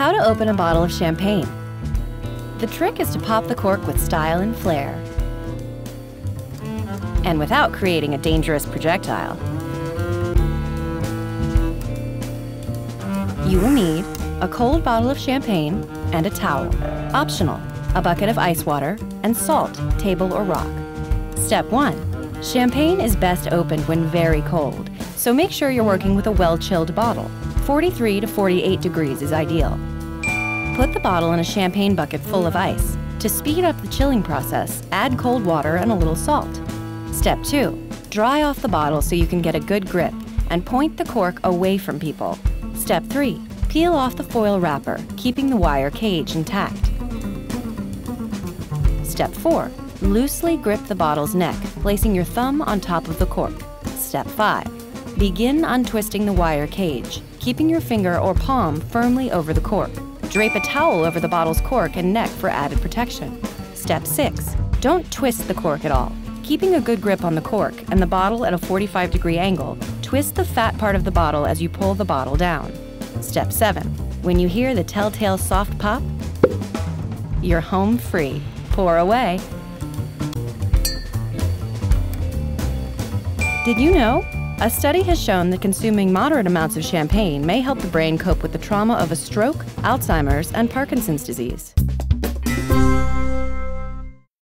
How to open a bottle of champagne. The trick is to pop the cork with style and flair. And without creating a dangerous projectile. You will need a cold bottle of champagne and a towel. Optional, a bucket of ice water and salt, table or rock. Step 1. Champagne is best opened when very cold, so make sure you're working with a well-chilled bottle. 43 to 48 degrees is ideal. Put the bottle in a champagne bucket full of ice. To speed up the chilling process, add cold water and a little salt. Step 2. Dry off the bottle so you can get a good grip and point the cork away from people. Step 3. Peel off the foil wrapper, keeping the wire cage intact. Step 4. Loosely grip the bottle's neck, placing your thumb on top of the cork. Step 5. Begin untwisting the wire cage, keeping your finger or palm firmly over the cork. Drape a towel over the bottle's cork and neck for added protection. Step 6. Don't twist the cork at all. Keeping a good grip on the cork and the bottle at a 45 degree angle, twist the fat part of the bottle as you pull the bottle down. Step 7. When you hear the telltale soft pop, you're home free. Pour away. Did you know? A study has shown that consuming moderate amounts of champagne may help the brain cope with the trauma of a stroke, Alzheimer's, and Parkinson's disease.